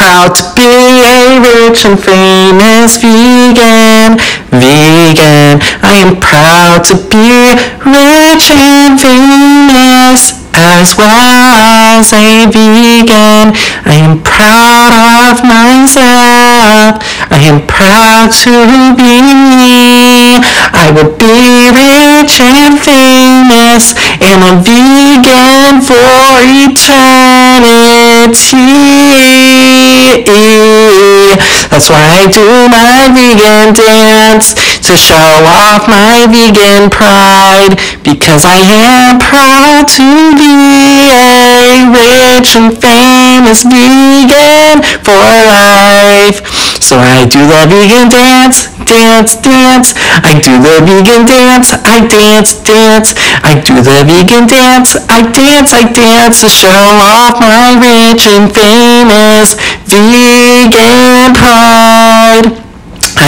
Proud to be a rich and famous vegan, vegan. I am proud to be rich and famous as well as a vegan. I am proud of myself. I am proud to be me. I will be rich and famous and a vegan for eternity. That's why I do my vegan dance to show off my vegan pride because I am proud to be a rich and famous vegan for life. So I do the vegan dance, dance, dance. I do the vegan dance, I dance, dance. I do the vegan dance, I dance, I dance to show off my rich and famous vegan.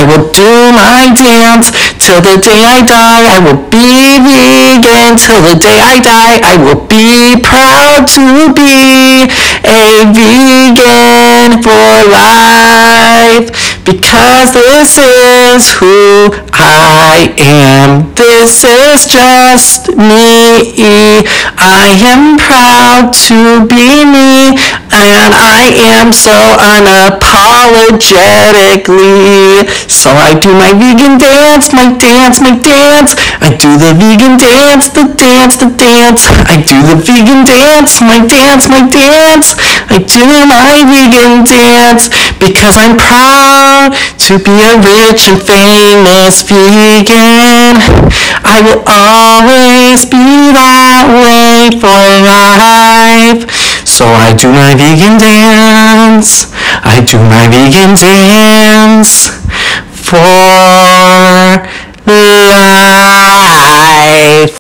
I will do my dance till the day I die. I will be vegan till the day I die. I will be proud to be a vegan for life because this is who I am. This is just me. I am proud to be me and I am so unapologetically. So I do my vegan dance, my dance, my dance. I do the vegan dance, the dance, the dance. I do the vegan dance, my dance, my dance. I do my vegan dance because I'm proud to be a rich and famous vegan. I will always be So I do my vegan dance. I do my vegan dance for